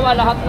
वाला वाला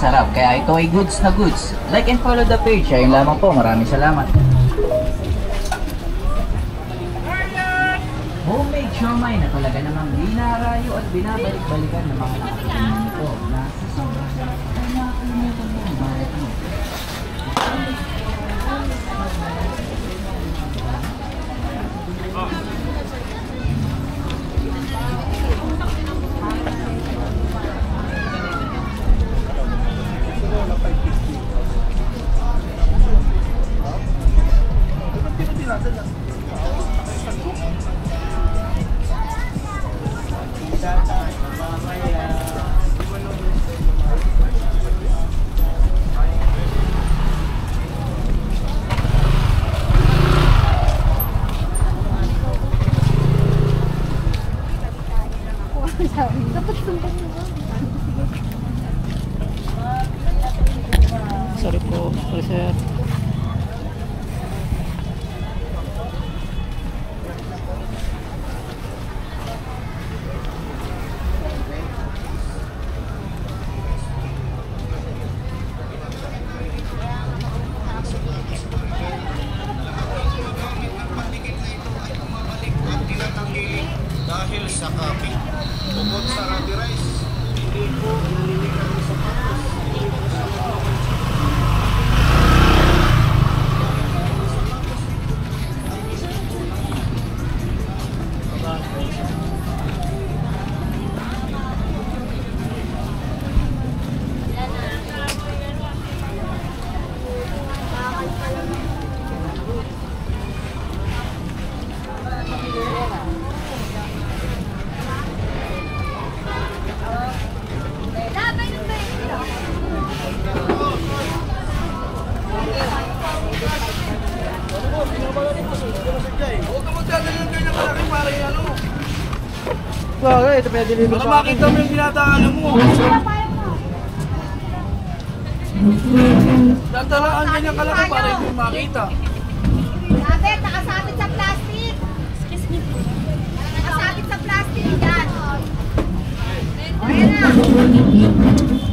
sarap. Kaya ito ay goods na goods. Like and follow the page. Ayun lamang po. Maraming salamat. Homemade siomay na talaga namang dinarayo at binabalik-balikan ng mga nakakainin nito na Sa akin. makita mo yung dinadaanan mo. Dadalaan ganyan kalaki para yung makita. Sabi, nakasabit sa plastic. Excuse me. Nakasabit sa plastic yan. Ayan na.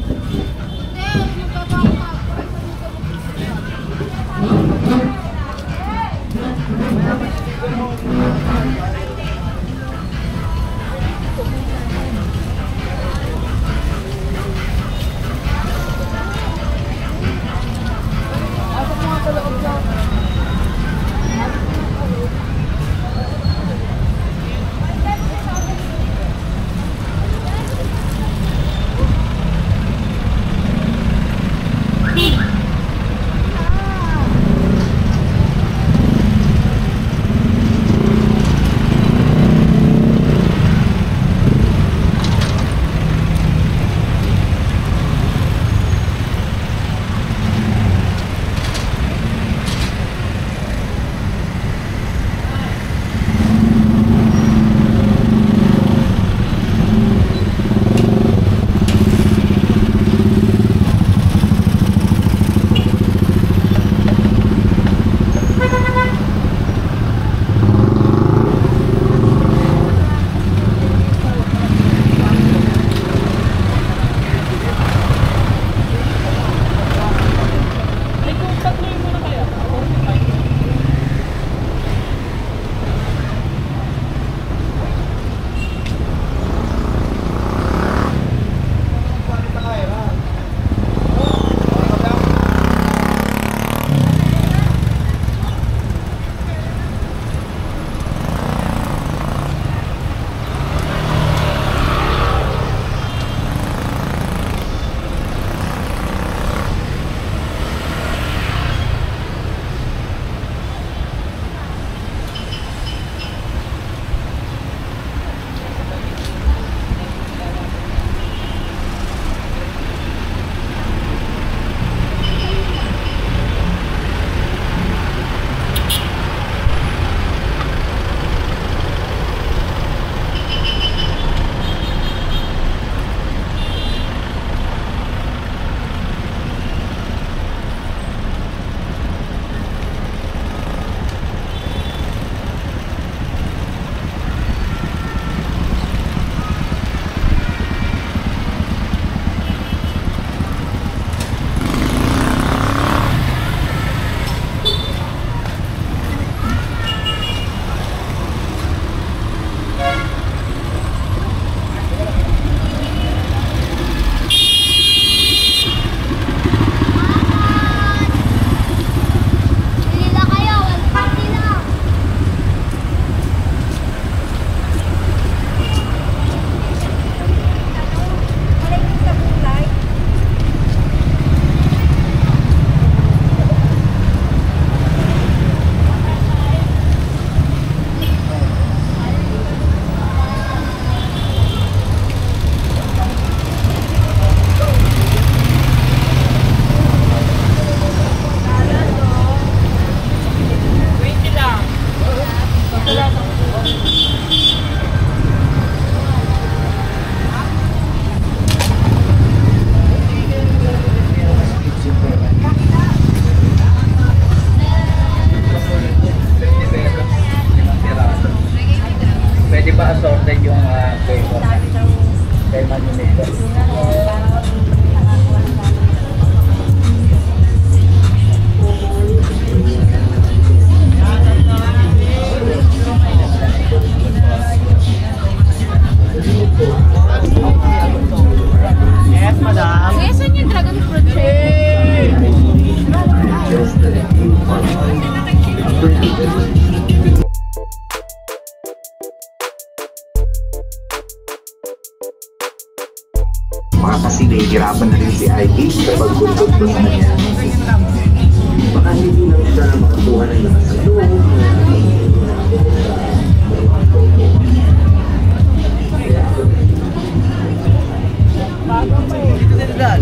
Tandaan,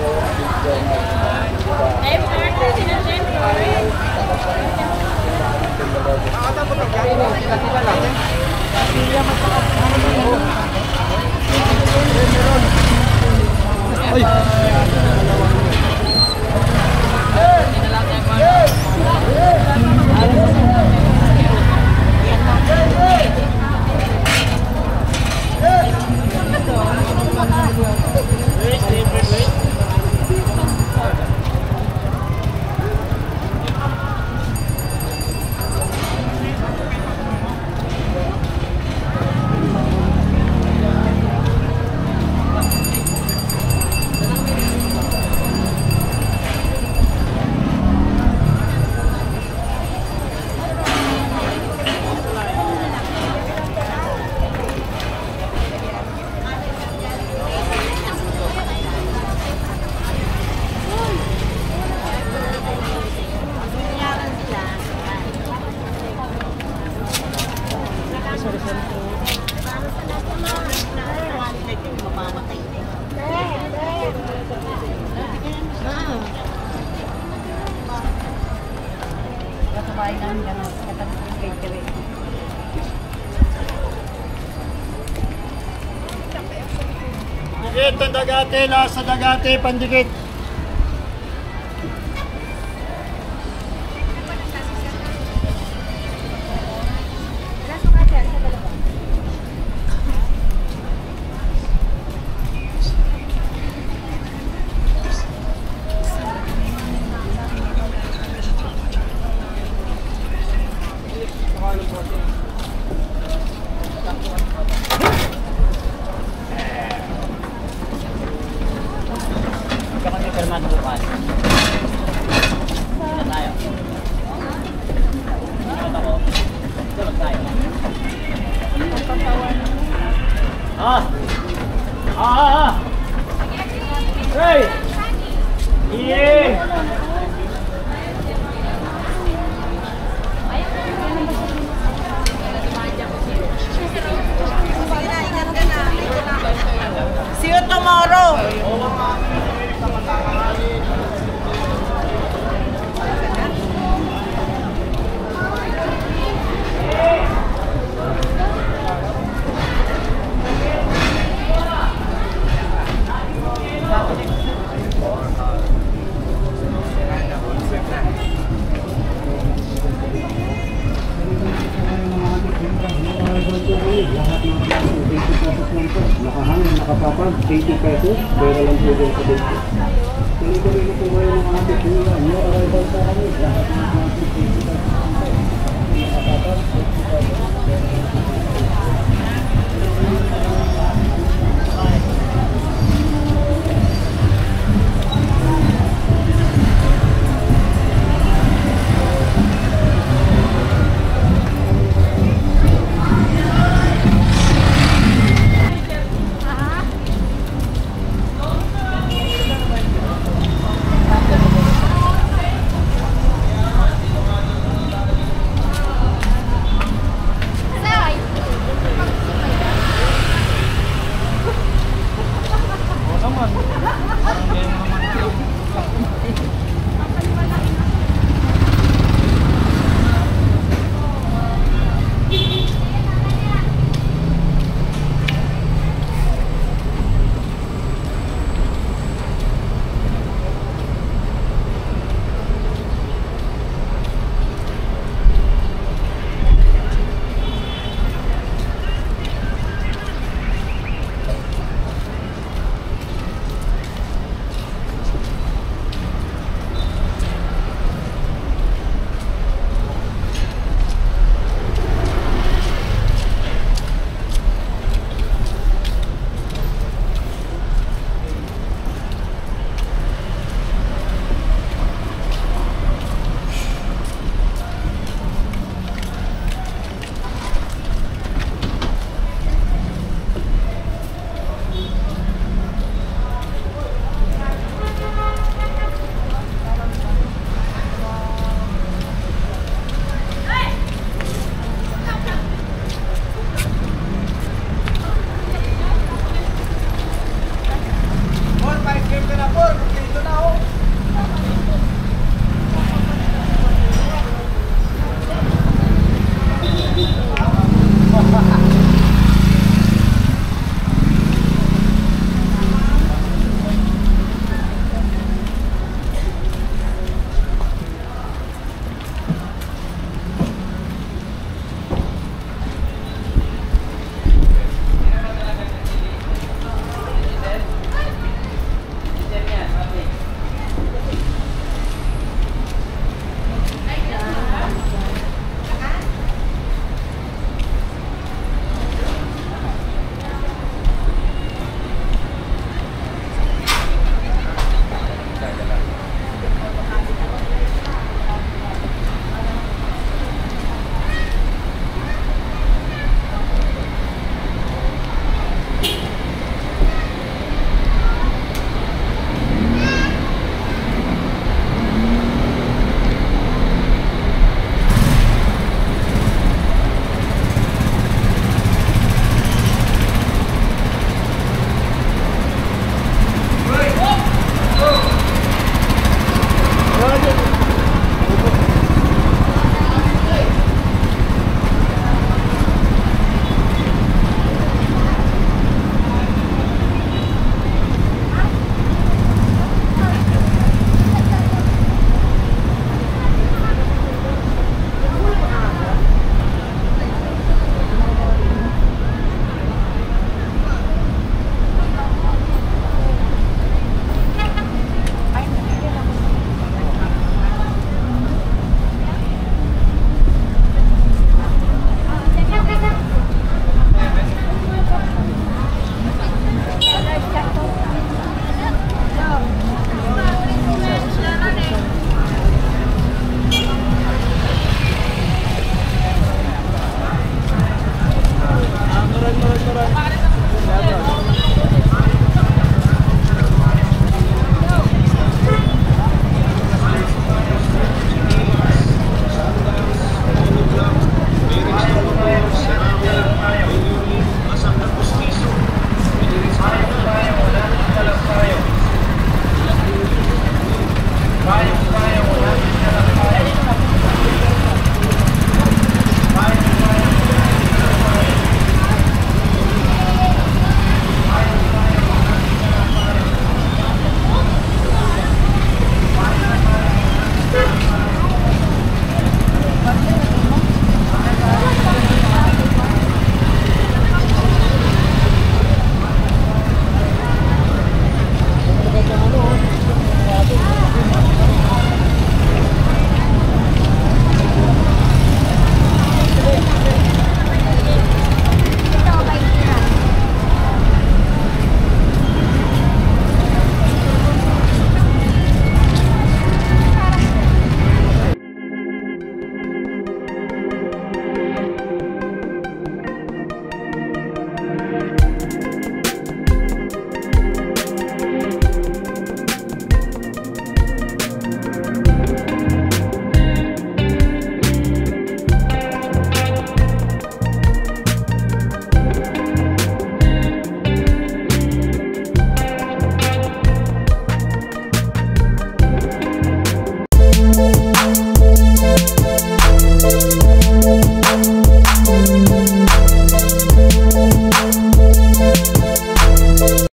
ito mga dagate, lasa dagate, pandikit.